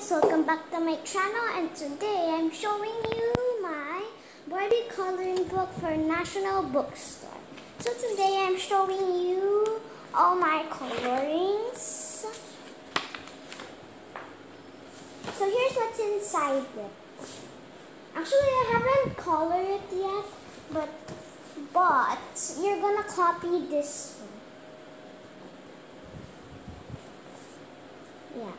guys, welcome back to my channel and today I'm showing you my Barbie coloring book for National Bookstore. So today I'm showing you all my colorings. So here's what's inside it. Actually I haven't colored it yet, but but you're gonna copy this one. Yeah.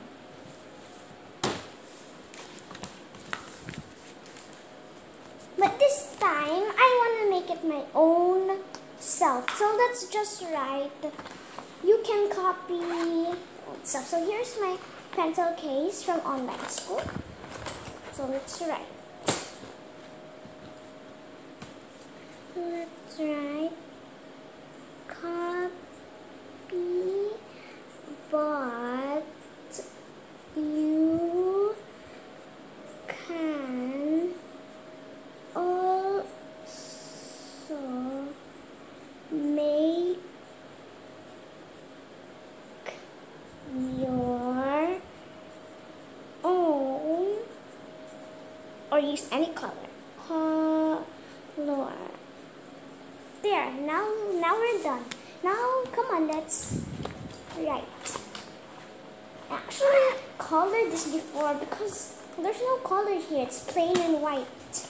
But this time, I want to make my own self. So let's just write, you can copy stuff. So here's my pencil case from online school. So let's write. Let's write copy but you can also make your own or use any color. Color. There, now now we're done. Now come on, let's write. Actually I colored this before because there's no color here. It's plain and white.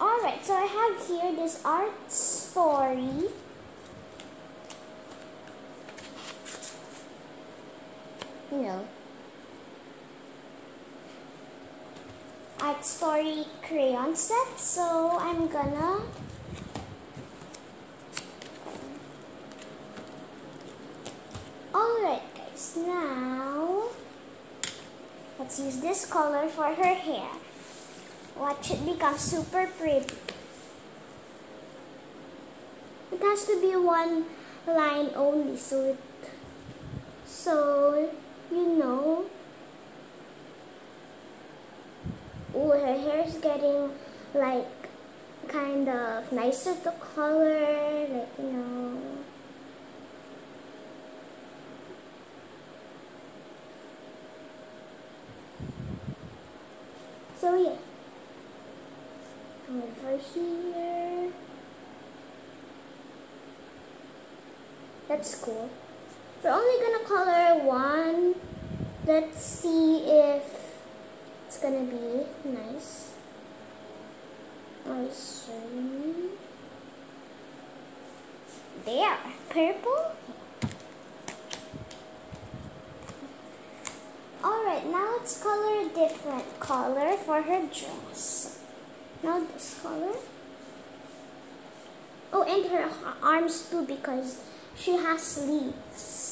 Alright, so I have here this art story. You know. Art story crayon set. So I'm gonna Alright guys, now let's use this color for her hair. Watch it become super pretty. It has to be one line only so it so you know oh her hair is getting like kind of nicer the color like you know so yeah over here. That's cool. We're only gonna color one. Let's see if gonna be nice. Nice. There, purple. Alright, now let's color a different color for her dress. Now this color. Oh, and her arms too because she has sleeves.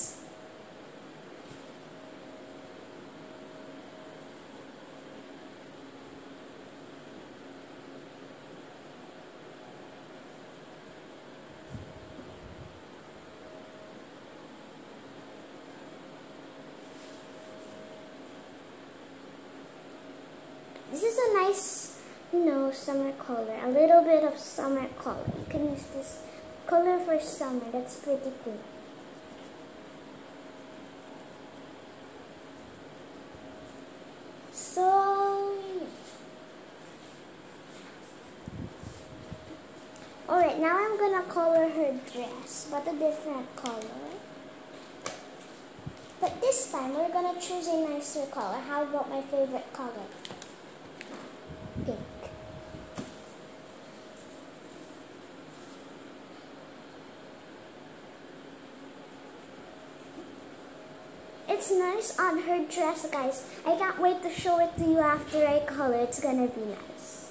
This is a nice you know, summer color. A little bit of summer color. You can use this color for summer. That's pretty cool. So, alright, now I'm gonna color her dress, but a different color. But this time, we're gonna choose a nicer color. How about my favorite color? Pink. It's nice on her dress, guys. I can't wait to show it to you after I color. It's gonna be nice.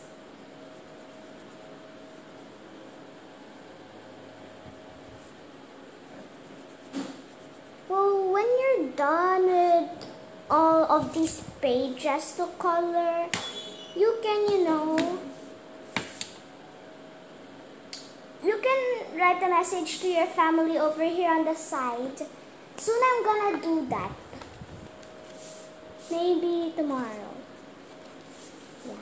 Well, when you're done with all of these pages to color, you can, you know, you can write a message to your family over here on the side. Soon I'm gonna do that. Maybe tomorrow. Yeah.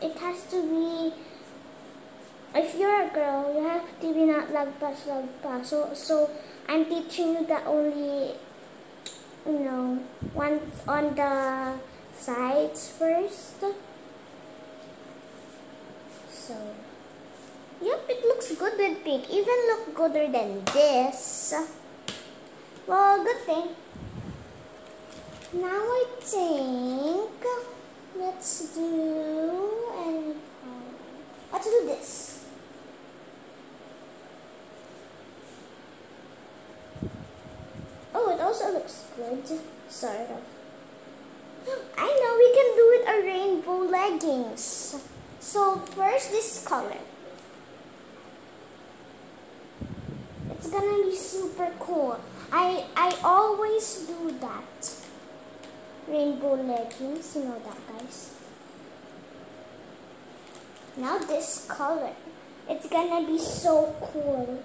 it has to be if you're a girl, you have to be not lagpas lagpas. So so I'm teaching you that only you know once on the sides first. So Yep, it looks good with pink. Even look gooder than this. Well, good thing. Now I think let's do and let's do this. Oh, it also looks good, sort of. I know we can do it a rainbow leggings. So first this color. It's gonna be super cool. I I always do that. Rainbow leggings, you know that guys. Now this color. It's gonna be so cool.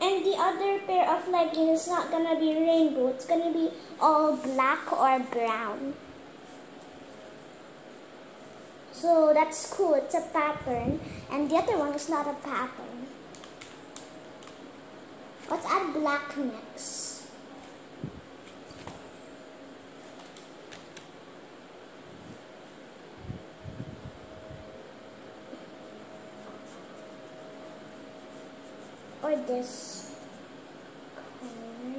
And the other pair of leggings is not gonna be rainbow. It's gonna be all black or brown. So that's cool. It's a pattern. And the other one is not a pattern. Let's add black next. Or this color.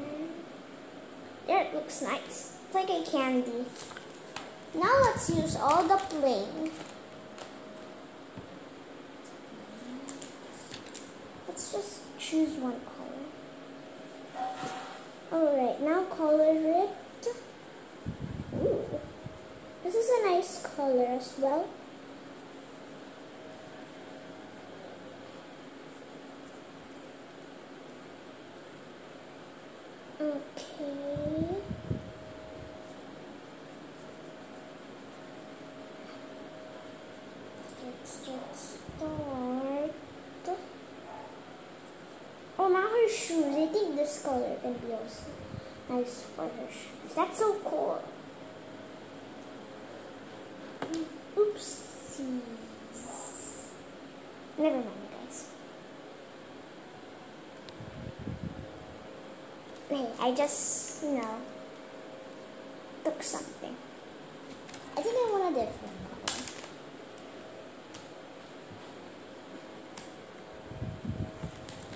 There, it looks nice. It's like a candy. Now let's use all the plain. Let's just choose one color. Alright, now color it. Ooh. This is a nice color as well. Okay. Let's. Oh, now her shoes. I think this color can be also nice for her shoes. That's so cool. Oopsies. Never mind, Hey, I just, you know, took something. I think I want a different color.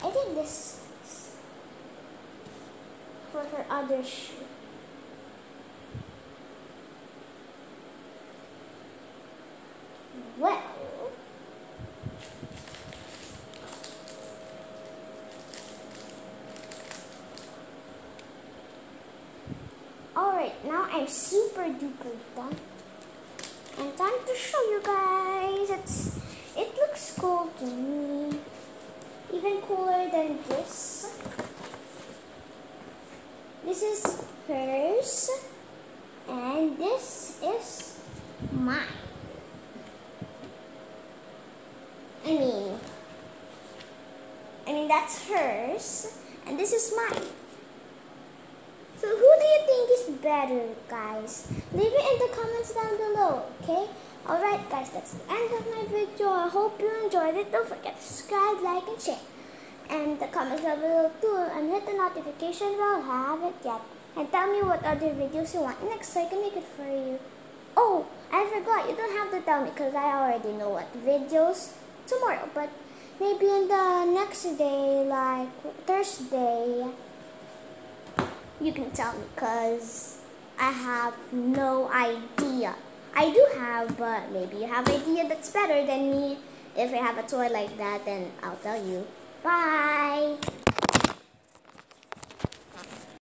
I think this for her other shoe. Well, I'm super duper done. And time to show you guys. It's it looks cool to me even cooler than this. This is hers and this is mine. I mean, I mean that's hers and this is mine. So who do you think is better, guys? Leave it in the comments down below, okay? Alright guys, that's the end of my video. I hope you enjoyed it. Don't forget to subscribe, like, and share. And the comments down below too. And hit the notification bell Have it yet. And tell me what other videos you want next so I can make it for you. Oh, I forgot. You don't have to tell me because I already know what videos tomorrow. But maybe in the next day, like Thursday, you can tell me because I have no idea. I do have, but maybe you have an idea that's better than me. If I have a toy like that, then I'll tell you. Bye!